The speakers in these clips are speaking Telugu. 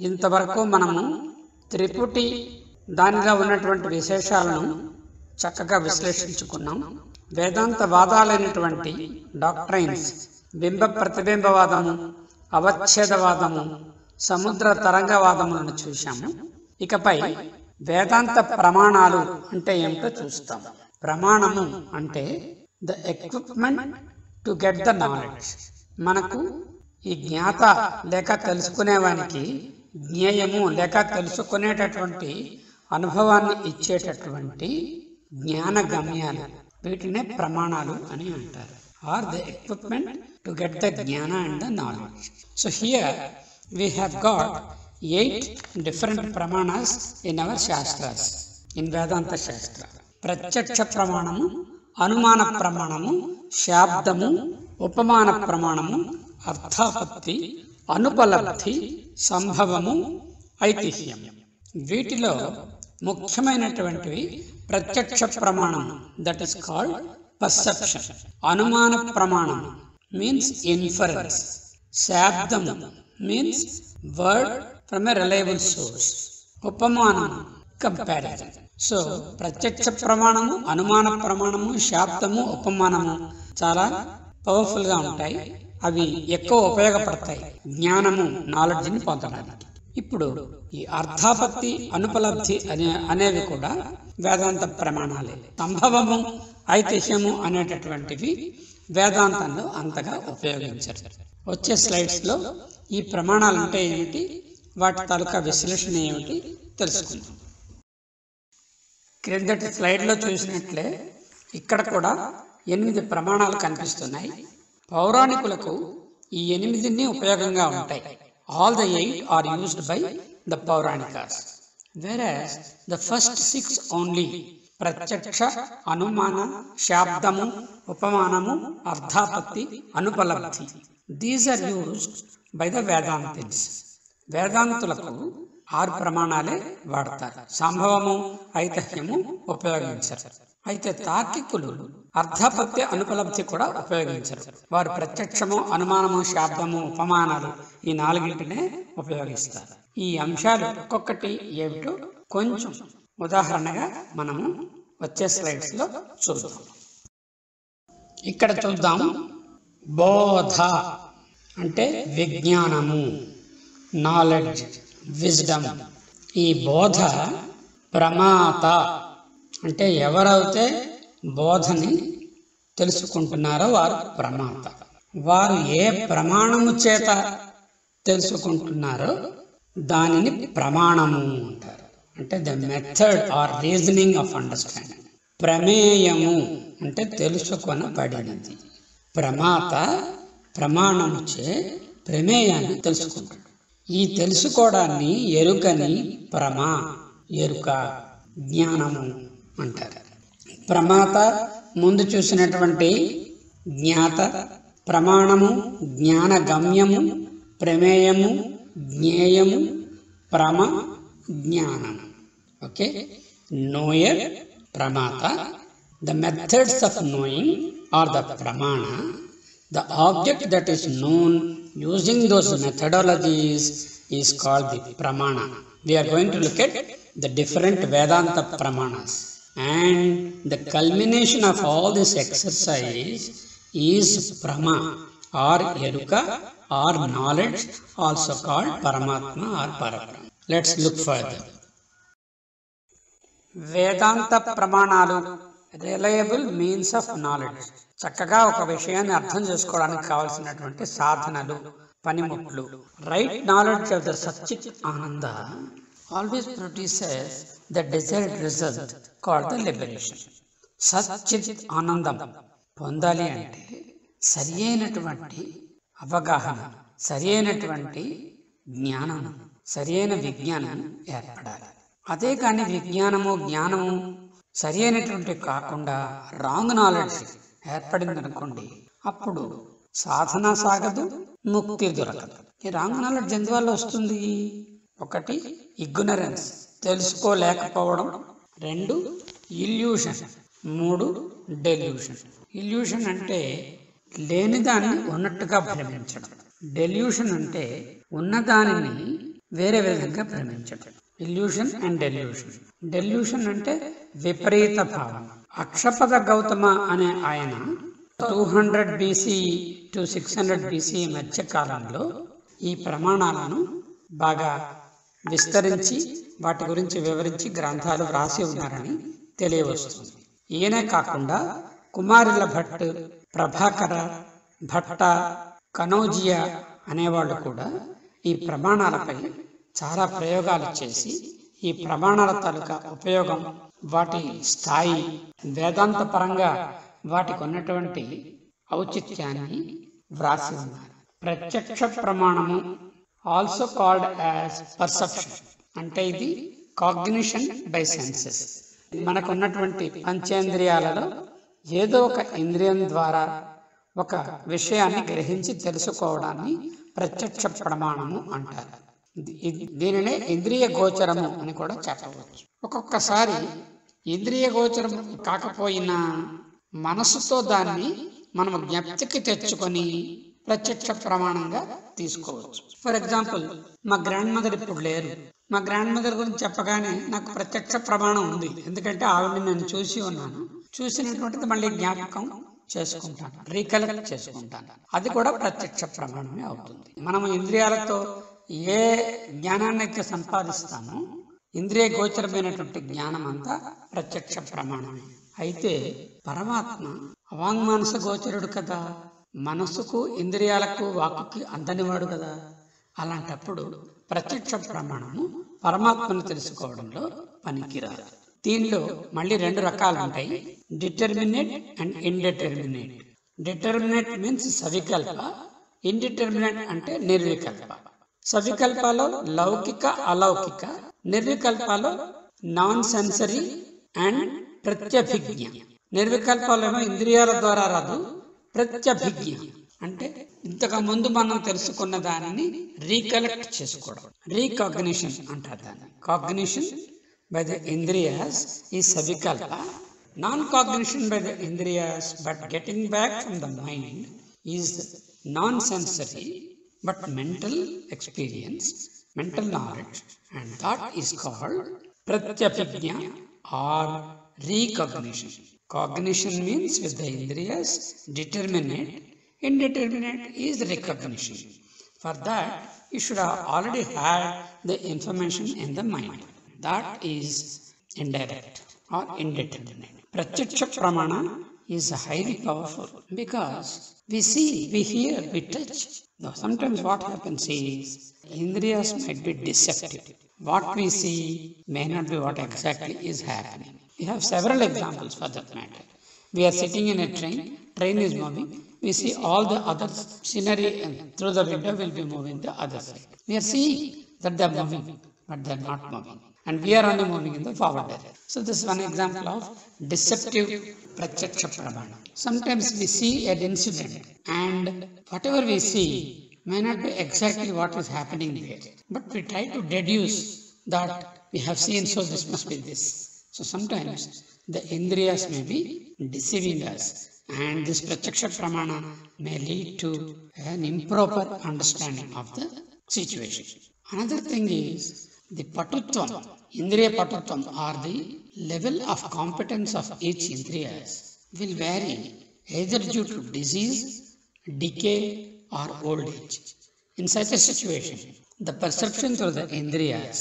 ఇంతవరకు మనము త్రిపుటి దానిలో ఉన్నటువంటి విశేషాలను చక్కగా విశ్లేషించుకున్నాం. వేదాంత వాదాలైనటువంటి డాక్ట్రైన్స్ బింబ ప్రతిబింబవాదము అవచ్ఛేదవాదము సముద్ర తరంగవాదములను చూశాము. ఇకపై వేదాంత ప్రమాణాలు అంటే ఏమిటో చూస్తాం. ప్రమాణము అంటే the equipment to get the knowledge. మనకు ఈ జ్ఞాత లేక తెలుసుకునేవానికి జ్ఞేయము లేక తెలుసుకునేటటువంటి అనుభవాన్ని ఇచ్చేటటువంటి జ్ఞాన గమ్యాలు వీటినే ప్రమాణాలు అని అంటారు. Or the equipment to get the జ్ఞాన and the knowledge so here we have got eight different ప్రమాణాస్ in our shastras in వేదాంత శాస్త్ర ప్రత్యక్ష ప్రమాణము అనుమాన ప్రమాణము శాబ్దము ఉపమాన ప్రమాణము అర్థాపత్తి అనుపలబ్ధి సంభవము ఐతిహ్యం. వీటిలో ముఖ్యమైనటువంటివి ప్రత్యక్ష ప్రమాణం దట్ ఇస్ కాల్డ్ పర్సెప్షన్ అనుమాన ప్రమాణం means inference శాబ్దం means word from a reliable source ఉపమానం కంపారిజన్ సో ప్రత్యక్ష ప్రమాణము అనుమాన ప్రమాణము శాబ్దము ఉపమానము చాలా పవర్ఫుల్గా ఉంటాయి. అవి ఎక్కువ ఉపయోగపడతాయి. జ్ఞానము నాలెడ్జ్ని పొందడానికి. ఇప్పుడు ఈ అర్థాపత్తి అనుపలబ్ధి అనే అనేవి కూడా వేదాంత ప్రమాణాలే. సంభవము ఐతిహ్యము అనేటటువంటివి వేదాంతంలో అంతగా ఉపయోగించారు. వచ్చే స్లైడ్స్లో ఈ ప్రమాణాలు అంటే ఏమిటి? వాటి తాలూకా విశ్లేషణ ఏమిటి? తెలుసుకుందాం. క్రిందటి స్లైడ్లో చూసినట్లే ఇక్కడ కూడా ఎనిమిది ప్రమాణాలు కనిపిస్తున్నాయి. పౌరాణికులకు ఈ ఎనిమిదిని ఉపయోగంగా ఉంటాయి. All the eight are used by the పౌరాణికాస్ whereas the first six only ప్రత్యక్ష అనుమాన శాబ్దము ఉపమానము అర్థాపత్తి అనుపలబ్ధి. These are used by the Vedantins వేదాంతులకు ఆరు ప్రమాణాలే వాడతారు. సంభవము ఐతిహ్యము ఉపయోగించారు. అయితే తార్కికులు అర్ధపత్య అనుపలబ్ధి కూడా ఉపయోగించరు. వారు ప్రత్యక్షము అనుమానము శాబ్దము ఉపమానాలు ఈ నాలుగింటినే ఉపయోగిస్తారు. ఈ అంశాలు ఒక్కొక్కటి ఏమిటో కొంచెం ఉదాహరణగా మనము వచ్చే స్లైడ్స్లో చూద్దాం. ఇక్కడ చూద్దాం. బోధ అంటే విజ్ఞానము నాలెడ్జ్ విజ్డమ్ ఈ బోధ ప్రమాత అంటే ఎవరైతే బోధని తెలుసుకుంటున్నారో వారు ప్రమాత. వారు ఏ ప్రమాణము చేత తెలుసుకుంటున్నారో దానిని ప్రమాణము అంటారు. అంటే the method or reasoning of understanding. ప్రమేయము అంటే తెలుసుకొనబడినది. ప్రమాత ప్రమాణముచే ప్రమేయాన్ని తెలుసుకుంటాడు. ఈ తెలుసుకోవడాన్ని ఎరుకని ప్రమా ఎరుక జ్ఞానము అంటారు. ప్రమాత ముందు చూసినటువంటి జ్ఞాత ప్రమాణము జ్ఞాన గమ్యము ప్రమేయము జ్ఞేయము ప్రమ జ్ఞానము. Okay? Knower ప్రమాత. The methods of knowing or the ప్రమాణ the object that is known using those methodologies is called the ప్రమాణ we are going to look at the different వేదాంత ప్రమాణస్ And the culmination of all this exercise is prama or eruka or knowledge, also called paramatma or parabrahma. Let's look further. వేదాంత ప్రమాణాలు రిలయబుల్ మీన్స్ ఆఫ్ నాలెడ్జ్ చక్కగా ఒక విషయాన్ని అర్థం చేసుకోవడానికి కావలసినటువంటి సాధనలు పనిముట్లు రైట్ నాలెడ్జ్ ఆఫ్ ద సచ్చిత్ ఆనంద always produces the desired result call the liberation సచ్చిత్ ఆనందం పొందాలి అంటే సరి అయినటువంటి అవగాహన సరి అయినటువంటి జ్ఞానం సరి అయిన విజ్ఞానం ఏర్పడాలి. అదే కానీ విజ్ఞానము జ్ఞానము సరి అయినటువంటి కాకుండా రాంగ్ నాలెడ్జ్ ఏర్పడింది అనుకోండి అప్పుడు సాధన సాగదు ముక్తి దొరకదు. ఈ రాంగ్ నాలెడ్జ్ ఎందువల్ల వస్తుంది? ఒకటి ఇగ్నరెన్స్ తెలుసుకోలేకపోవడం. రెండు ఇల్యూషన్. మూడు డెల్యూషన్. ఇల్యూషన్ అంటే లేనిదాన్ని ఉన్నట్టుగా భ్రమించడం. డెల్యూషన్ అంటే ఉన్నదానిని వేరే విధంగా భ్రమించడం. Illusion and delusion. డెల్యూషన్ అంటే విపరీత భావం. అక్షపద గౌతమ అనే ఆయన two hundred BC to six hundred BC మధ్య కాలంలో ఈ ప్రమాణాలను బాగా విస్తరించి వాటి గురించి వివరించి గ్రంథాలు వ్రాసి ఉన్నారని తెలియవస్తుంది. ఈయనే కాకుండా కుమారుల భట్ ప్రభాకర భట్ట కనౌజియా అనేవాళ్ళు కూడా ఈ ప్రమాణాలపై చాలా ప్రయోగాలు చేసి ఈ ప్రమాణాల తాలూకా ఉపయోగం వాటి స్థాయి వేదాంత పరంగా వాటికి ఉన్నటువంటి ఔచిత్యాన్ని వ్రాసి ఉన్నారు. ప్రత్యక్ష ప్రమాణము ఆల్సో కాల్డ్ యాజ్ పర్సెప్షన్ అంటే ఇది కాగ్నిషన్ బై సెన్సెస్ మనకు ఉన్నటువంటి పంచేంద్రియాలలో ఏదో ఒక ఇంద్రియం ద్వారా ఒక విషయాన్ని గ్రహించి తెలుసుకోవడాన్ని ప్రత్యక్ష ప్రమాణము అంటారు. దీనినే ఇంద్రియ గోచరము అని కూడా చెప్పవచ్చు. ఒక్కొక్కసారి ఇంద్రియ గోచరం కాకపోయినా మనసుతో దాన్ని మనం జ్ఞప్తికి తెచ్చుకొని ప్రత్యక్ష ప్రమాణంగా తీసుకోవచ్చు. ఫర్ ఎగ్జాంపుల్ మా గ్రాండ్ మదర్ ఇప్పుడు లేరు. మా గ్రాండ్ మదర్ గురించి చెప్పగానే నాకు ప్రత్యక్ష ప్రమాణం ఉంది. ఎందుకంటే ఆవిడని నేను చూసి ఉన్నాను. చూసినటువంటిది మళ్ళీ జ్ఞాపకం చేసుకుంటాను. రీకలెక్ట్ చేసుకుంటాను. అది కూడా ప్రత్యక్ష ప్రమాణమే అవుతుంది. మనం ఇంద్రియాలతో ఏ జ్ఞానాన్ని అయితే సంపాదిస్తామో ఇంద్రియ గోచరమైనటువంటి జ్ఞానం అంతా ప్రత్యక్ష ప్రమాణమే అయితే పరమాత్మ అవాంగ్మానస గోచరుడు కదా. మనసుకు ఇంద్రియాలకు వాక్కుకి అందనివాడు కదా. అలాంటప్పుడు ప్రత్యక్ష ప్రమాణము పరమాత్మను తెలుసుకోవడంలో పనికిరాదు. దీనిలో మళ్ళీ రెండు రకాలు ఉంటాయి determinate and indeterminate. Determinate means సవికల్ప indeterminate అంటే నిర్వికల్ప. సవికల్పాలో లౌకిక అలౌకిక నిర్వికల్పాలో నాన్ సెన్సరీ అండ్ ప్రత్యభిజ్ఞ. నిర్వికల్పాలేమో ఇంద్రియాల ద్వారా రాదు ప్రత్యభిజ్ఞ. అంటే ఇంతకు ముందు మనం తెలుసుకున్న దానిని రీకలెక్ట్ చేసుకోవడం. రీకాగ్నిషన్ అంటారు దాన్ని. కాగ్నిషన్ బై ద ఇంద్రియాస్ ఈ సవికల్ప. Non cognition by the ఇంద్రియాస్ but getting back from the mind is non sensory but mental experience mental knowledge and thought is called ప్రత్యభిజ్ఞ or recognition Cognition means with the indriyas, determinate, indeterminate is recognition. For that, you should have already had the information in the mind. That is indirect or indeterminate. Pratyaksha pramana is highly powerful because we see, we hear, we touch. Now, sometimes what happens is indriyas might be deceptive. What we see may not be what exactly is happening. We have several examples for that matter. We are sitting in a train, train is moving, we see all the other scenery and through the window will be moving the other side. We are seeing that they are moving, but they are not moving. And we are only moving in the forward direction. So this is one example of deceptive pratyaksha pramana. Sometimes we see an incident and whatever we see may not be exactly what is happening there. But we try to deduce that we have seen so this must be this. So sometimes the indriyas may be deceiving us and this pratyaksha pramana may lead to an improper understanding of the situation. Another thing is the patutvam, indriya patutvam or the level of competence of each indriyas will vary either due to disease, decay or old age. In such a situation, the perception through the indriyas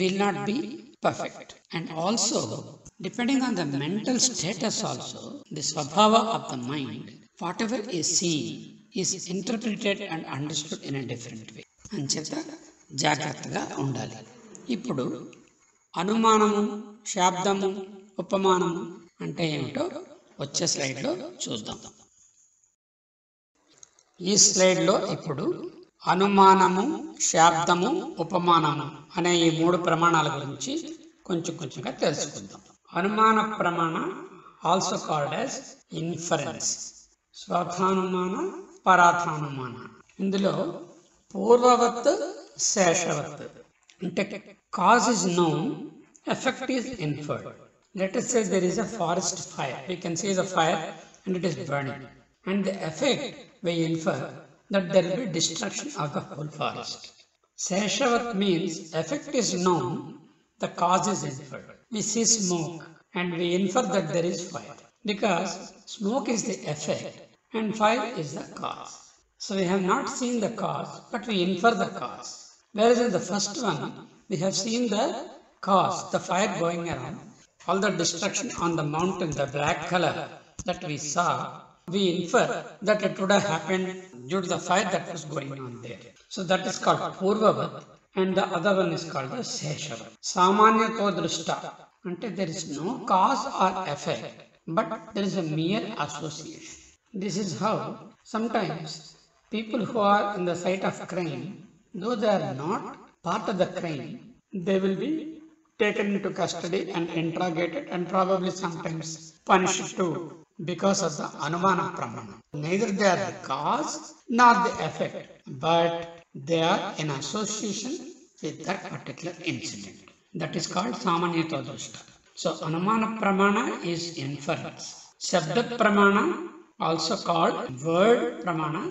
will not be perfect. And also, depending on the mental status also, the swabhava of the mind, whatever is seen is interpreted and understood in a different way. అంచేత జాగ్రత్తగా ఉండాలి ఇప్పుడు అనుమానము శాబ్దము ఉపమానము అంటే ఏమిటో వచ్చే స్లైడ్లో చూద్దాం. ఈ స్లైడ్లో ఇప్పుడు అనుమానము శాబ్దము ఉపమానము అనే ఈ మూడు ప్రమాణాల గురించి కొంచెం కొంచెంగా తెలుసుకుందాం. అనుమాన ప్రమాణ ఆల్సో కాల్డ్ యాజ్ ఇన్ఫరెన్స్ స్వథానుమాన పరాథానుమాన ఇందులో పూర్వవత్ శేషవత్ Cause is known, effect is inferred. Let us say there is a forest fire. We can see the fire and it is burning. And the effect we infer that there will be destruction of the whole forest. Seshavat means effect is known, the cause is inferred. We see smoke and we infer that there is fire because smoke is the effect and fire is the cause. So we have not seen the cause but we infer the cause whereas in the first one we have seen the cause the fire going around all the destruction on the mountain the black color that we saw we infer that it would have happened due to the fire that was going on there. So that is called Purvavat and the other one is called the Seshavat. Samanyato Drishta. Ante there is no cause or effect, but there is a mere association. This is how sometimes people who are in the site of crime, though they are not part of the crime, they will be taken into custody and interrogated and probably sometimes punished too because of the Anumana Pramana. Neither they are the cause nor the effect, but they are in association with that particular incident. That is called Samanyata Drishta. So Anumana Pramana is inference. Shabda Pramana, also called word Pramana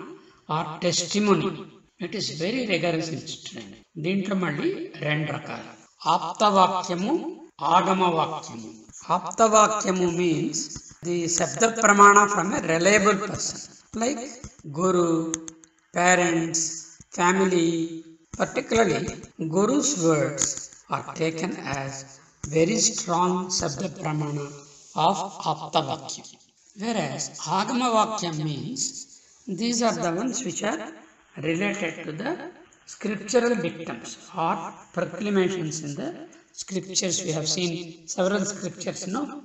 or testimony. It is very rigorous instrument. దీంట్లో మళ్ళీ రెండు రకాలు. ఆప్తవాక్యము ఆగమవాక్యము. ఆప్తవాక్యము మీన్స్ ది శబ్ద ప్రమాణ from a reliable person like guru parents family particularly gurus words are taken as very strong శబ్ద ప్రమాణ ఆఫ్ ఆప్తవాక్యం. Whereas agama means these are the ones which are related to the scriptural dictums or proclamations in the scriptures. We have seen several scriptures no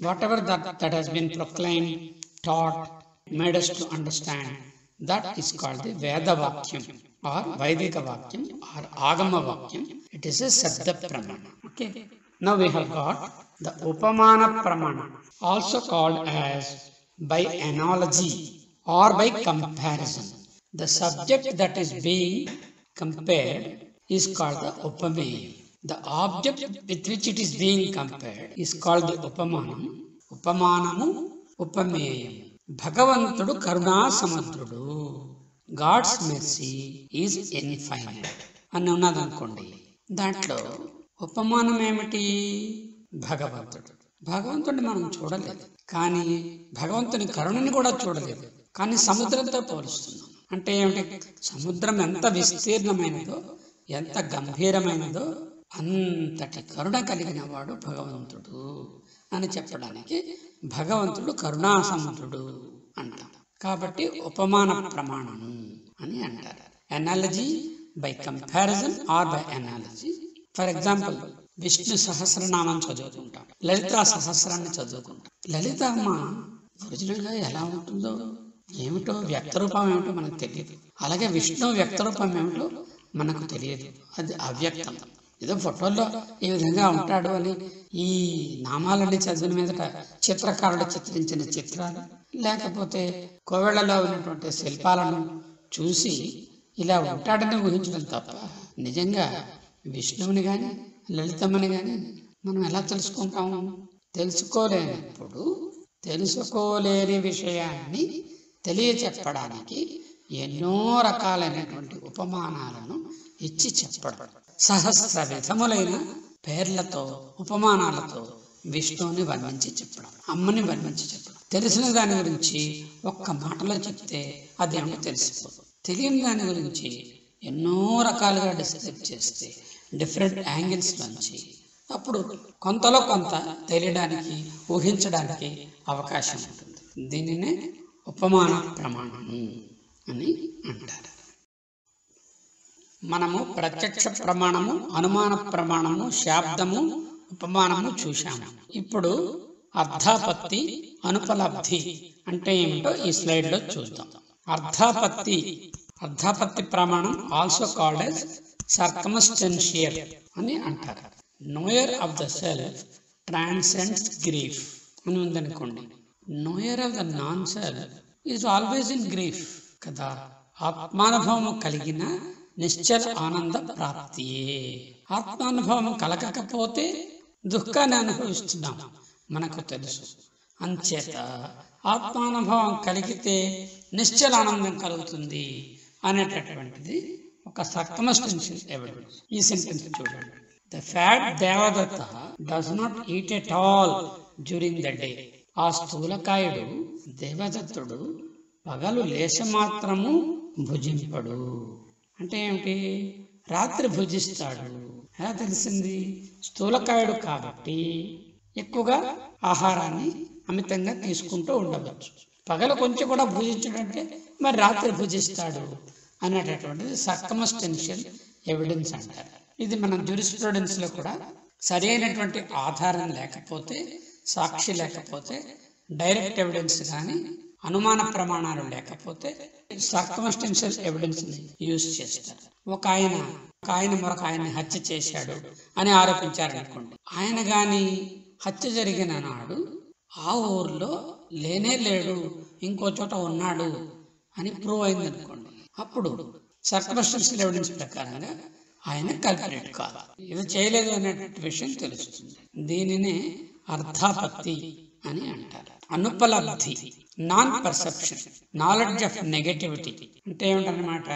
whatever that, that has been proclaimed taught made us to understand that is called the veda vakyam or vaidika vakyam or agama vakyam. It is a sabda pramana. Okay. Now we have got the upamana pramana also called as by analogy or by comparison the subject that is being compared is called the upameya the object with which it is being compared is called the upamanam. ఉపమానము ఉపమేయం భగవంతుడు కరుణా సముద్రుడు గాడ్స్ మెర్సీ ఈజ్ ఇన్ఫైనైట్ అని ఉన్నదనుకోండి దాంట్లో ఉపమానం ఏమిటి? భగవంతుడు. భగవంతుడిని మనం చూడలేదు. కానీ భగవంతుని కరుణని కూడా చూడలేదు. కానీ సముద్రంతో పోలుస్తున్నాం. అంటే ఏమిటి? సముద్రం ఎంత విస్తీర్ణమైనదో ఎంత గంభీరమైనదో అంతటి కరుణ కలిగిన వాడు భగవంతుడు అని చెప్పడానికి భగవంతుడు కరుణాసముద్రుడు అంటాం. కాబట్టి ఉపమాన ప్రమాణము అని అంటారు. Analogy by comparison or by analogy for example Vishnu Sahasranamam చదువుకుంటాం. లలిత సహస్రాన్ని చదువుకుంటాం. లలిత అమ్మ ఒరిజినల్గా ఎలా ఉంటుందో? ఏమిటో వ్యక్త రూపం ఏమిటో మనకు తెలియదు. అలాగే విష్ణు వ్యక్త రూపం ఏమిటో మనకు తెలియదు. అది అవ్యక్తం. ఏదో ఫోటోల్లో ఈ విధంగా ఉంటాడు అని ఈ నామాలన్నీ చదివిన మీదట చిత్రకారుడు చిత్రించిన చిత్రాలు లేకపోతే కోవెళ్ళలో ఉన్నటువంటి శిల్పాలను చూసి ఇలా ఉంటాడని ఊహించడం తప్ప నిజంగా విష్ణువుని కానీ లలితమ్మని కానీ మనం ఎలా తెలుసుకుంటాము? తెలుసుకోలేనప్పుడు తెలుసుకోలేని విషయాన్ని తెలియచెప్పడానికి ఎన్నో రకాలైనటువంటి ఉపమానాలను ఇచ్చి చెప్పడం. సహస్ర విధములైన పేర్లతో ఉపమానాలతో విష్ణువుని వర్ణించి చెప్పడం అమ్మని వర్ణించి చెప్పడం. తెలిసిన దాని గురించి ఒక్క మాటలో చెప్తే అదేమో తెలిసిపోదు. తెలియని దాని గురించి ఎన్నో రకాలుగా డిస్క్రైబ్ చేస్తే డిఫరెంట్ యాంగిల్స్ నుంచి అప్పుడు కొంతలో కొంత తెలియడానికి ఊహించడానికి అవకాశం ఉంటుంది. దీనినే ఉపమాన ప్రమాణము అని అంటారు. మనము ప్రత్యక్ష ప్రమాణము అనుమాన ప్రమాణము శాబ్దము ఉపమానము చూశాము. ఇప్పుడు అర్ధాపత్తి అనుపలబ్ధి అంటే ఏమిటో ఈ స్లైడ్లో చూద్దాం. అర్ధాపత్తి అర్ధాపత్తి ప్రమాణం ఆల్సో కాల్డ్ ఎస్ సర్కమస్టెన్షియల్ అని అంటారు. Knower of the self transcends grief అని ఉందనుకోండి. Knower of the non is always in grief కదా ఆత్మానుభవము కలిగిన నిశ్చల ఆనంద ప్రాప్తియే ఆత్మానుభవం కలగకపోతే దుఃఖాన్ని అనుభవిస్తున్నాం మనకు తెలుసు అంచేత ఆత్మానుభవం కలిగితే నిశ్చల ఆనందం కలుగుతుంది అనేటటువంటిది ఒక సర్కమస్టెన్షియల్ ఎవిడెన్స్ ఈ సెంటెన్స్ చూడండి the fat Devadatta does not eat at all during the day ఆ స్థూలకాయుడు దేవదత్తుడు పగలు లేశమాత్రము భుజింపడు. అంటే ఏమిటి? రాత్రి భుజిస్తాడు. ఎలా తెలిసింది? స్థూలకాయుడు కాబట్టి ఎక్కువగా ఆహారాన్ని అమితంగా తీసుకుంటూ ఉండవచ్చు. పగలు కొంచెం కూడా భుజించడంటే మరి రాత్రి భుజిస్తాడు అనేటటువంటిది సర్కమస్టెన్షియల్ ఎవిడెన్స్ అంటారు. ఇది మనం జూరిస్ప్రూడెన్స్ కూడా సరైనటువంటి ఆధారం లేకపోతే సాక్షి లేకపోతే డైరెక్ట్ ఎవిడెన్స్ కానీ అనుమాన ప్రమాణాలు లేకపోతే సర్కమ్స్టెన్షియల్ ఎవిడెన్స్ యూజ్ చేస్తారు. ఒక ఆయన ఒక ఆయన మరొక ఆయన్ని హత్య చేశాడు అని ఆరోపించారనుకోండి. ఆయన గాని హత్య జరిగిన నాడు ఆ ఊర్లో లేనే లేడు ఇంకో చోట ఉన్నాడు అని ప్రూవ్ అయింది అనుకోండి అప్పుడు సర్కమ్స్టెన్షియల్ ఎవిడెన్స్ ప్రకారంగా ఆయన కల్పరేట్ కాదు. ఇది చేయలేదు అనేటువంటి విషయం తెలుస్తుంది. దీనిని అర్థాపత్తి అని అంటారు. అనుపలబ్ధి non perception knowledge of negativity అంటే ఏమిటనమాట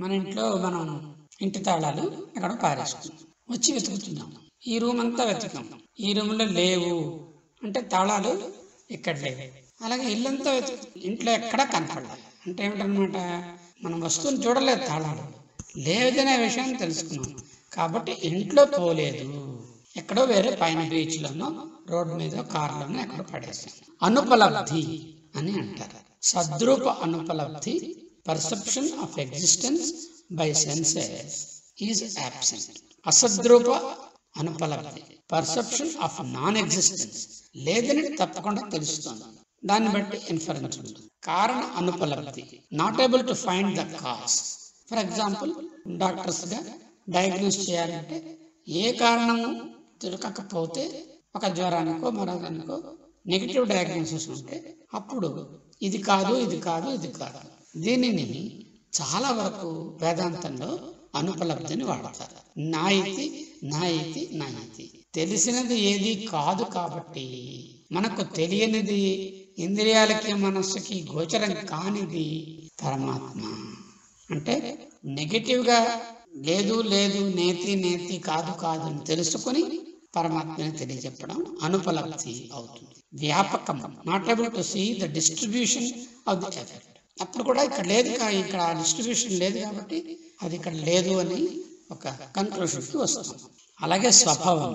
మన ఇంట్లో మనం ఇంటి తాళాలు ఎక్కడ పారేసుకున్నాం. వచ్చి వెతుకుతున్నాం. ఈ రూమ్ అంతా వెతుకుతాం. ఈ రూమ్లో లేవు. అంటే తాళాలు ఇక్కడ లేవు. అలాగే ఇల్లంతా వెతుకు ఇంట్లో ఎక్కడా కనపడలేదు. అంటే ఏమిటన్నమాట? మనం వస్తువుని చూడలేదు తాళాలు. లేదనే విషయం తెలుసుకున్నాం. కాబట్టి ఇంట్లో పోలేదు. ఎక్కడో వేరే పైన బీచ్లోనో రోడ్డు మీద కార్లోనో ఎక్కడో పడేసాం అనుపలబ్ధి అని అంటారు. సద్రూప అనుపలబ్ధి perception of existence by senses is absent అసద్రూప అనుపలబ్ధి పర్సెప్షన్ ఆఫ్ నాన్ ఎగ్జిస్టెన్స్ లేదని తప్పకుండా తెలుస్తుంది. దాన్ని బట్టి ఇన్ఫరెన్స్ ఉంటుంది. కారణ అనుపలబ్ధి not able to find the cause for example డాక్టర్స్గా diagnose చేయాలంటే ఏ కారణము దొరకకపోతే ఒక జ్వరానికో మరొకనికో నెగిటివ్ డయాగ్నోసిస్ ఉంటే అప్పుడు ఇది కాదు ఇది కాదు ఇది కాదు. దీనిని చాలా వరకు వేదాంతంలో అనుపలబ్ధిని వాడతారు. నా నాయితి నా నా తెలిసినది ఏది కాదు కాబట్టి మనకు తెలియనిది ఇంద్రియాలకి మనస్సుకి గోచరం కానిది పరమాత్మ. అంటే నెగిటివ్గా లేదు లేదు నేతి నేతి కాదు కాదు అని తెలుసుకుని పరమాత్మని తెలియజెప్పడం అనుపలబ్ధి అవుతుంది. వ్యాపకం. Not able to see the distribution of the effect అప్పుడు కూడా ఇక్కడ లేదు ఇక్కడ డిస్ట్రిబ్యూషన్ లేదు కాబట్టి అది ఇక్కడ లేదు అని ఒక కన్క్లూషన్కి వస్తాం అలాగే స్వభావం.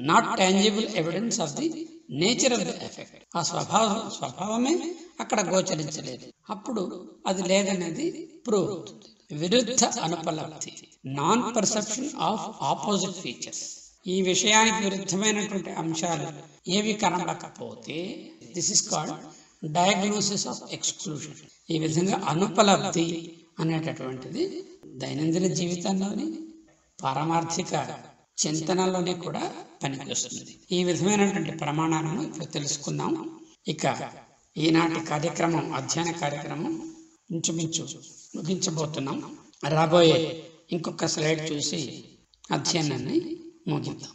Not tangible evidence of the nature of the effect ఆ స్వభావం స్వభావమే అక్కడ గోచరించలేదు. అప్పుడు అది లేదనేది ప్రూవ్ అవుతుంది విరుద్ధ అనుపలబ్ధి non perception of opposite features ఈ విషయానికి విరుద్ధమైనటువంటి అంశాలు ఏవి కనబడకపోతే this is called diagnosis of exclusion ఈ విధంగా అనుపలబ్ధి అనేటటువంటిది దైనందిన జీవితంలోని పారమార్థిక చింతనలోనే కూడా పనికొస్తుంది. ఈ విధమైనటువంటి ప్రమాణాలను ఇప్పుడు తెలుసుకుందాం. ఇక ఈనాటి కార్యక్రమం అధ్యయన కార్యక్రమం ఇంచుమించు ముగించబోతున్నాం. రాబోయే ఇంకొక స్లైడ్ చూసి అధ్యయనాన్ని ముగిద్దాం.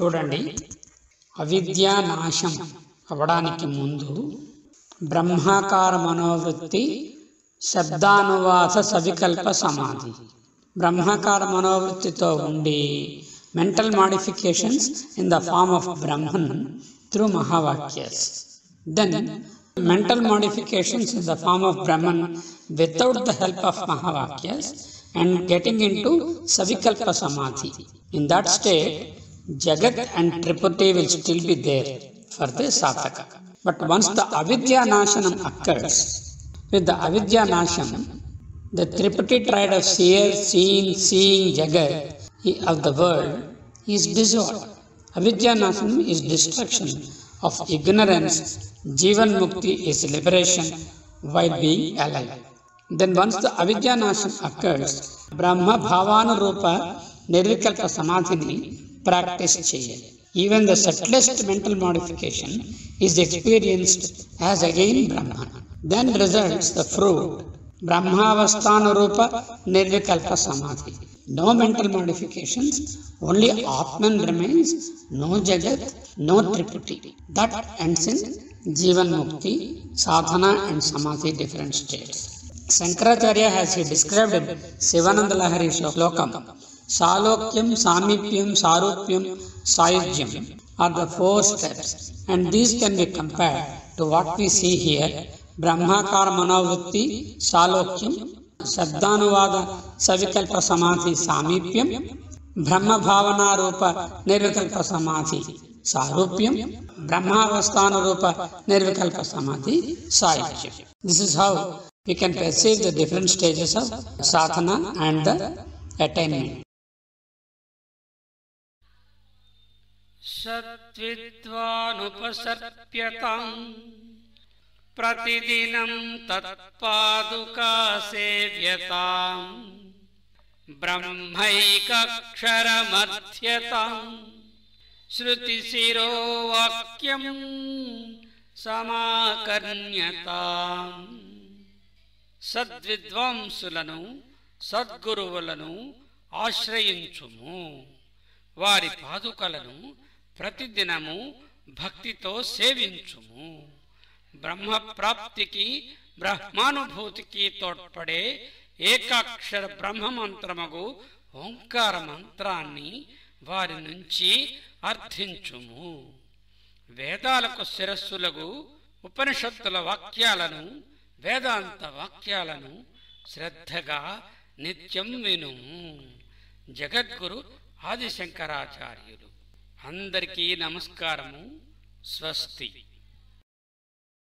చూడండి. అవిద్య నాశం అవడానికి ముందు బ్రహ్మాకార మనోవృత్తి శబ్దానువాస సవికల్ప సమాధి. బ్రహ్మాకార మనోవృత్తితో ఉండి mental modifications in the form of Brahman through మహావాక్యస్. Then mental modifications in the form of Brahman without the help of Mahavakyas and getting into Savikalpa Samadhi. In that state, Jagat and Tripati will still be there for the Sataka. But once the Avidya Nashanam occurs, with the Avidya Nashanam, the Tripati triad of seer, seeing, seeing Jagat of the world is dissolved. Avidya Nashanam is destruction of ignorance. Jivan Mukti is liberation while being alive. Then once the avijnanasham occurs, Brahma Bhavanurupa Nirvikalpa Samadhini practice Chaya. Even the subtlest mental modification is experienced as again Brahma. Then results the fruit Brahmavasthanurupa Nirvikalpa Samadhi. No mental modifications, only Atman remains, no Jagat, no Tripiti. That ends in Jivan Mukti, Sadhana and Samadhi different states. He described in Sivananda Lahari Shlokam. Salokyam, Samipyam, Sarupyam, Sayujyam are the four steps, and these can be compared to what we see here Brahmakara Manavritti, Salokyam, Shabdanuvada, Savikalpa Samadhi, Samipyam, Brahma Bhavana Rupa, Nirvikalpa Samadhi, Sarupyam, Brahmavasthana Rupa, Nirvikalpa Samadhi, Sayujyam. This is how We can perceive the different stages of sadhana and the attainment. सत्त्वित्वानुपसर्प्यताम् प्रतिदिनम् तत्पादुका सेव्यताम् ब्रह्मैकक्षरमध्यताम् श्रुतिशिरो वाक्यम् समाकर्ण्यताम् సద్విద్వాంసులను సద్గురువులను ఆశ్రయించుము. వారి పాదుకలను ప్రతిదినము భక్తితో సేవించుము. బ్రహ్మప్రాప్తికి బ్రహ్మానుభూతికి తోడ్పడే ఏకాక్షర బ్రహ్మ మంత్రమగు ఓంకార మంత్రాన్ని వారి నుంచి అర్థించుము. వేదాలకు శిరస్సులకు ఉపనిషత్తుల వాక్యాలను వేదాంత వాక్యాలను శ్రద్ధగా నిత్యం విను. జగద్గురు ఆదిశంకరాచార్యులు. అందరికీ నమస్కారము. స్వస్తి.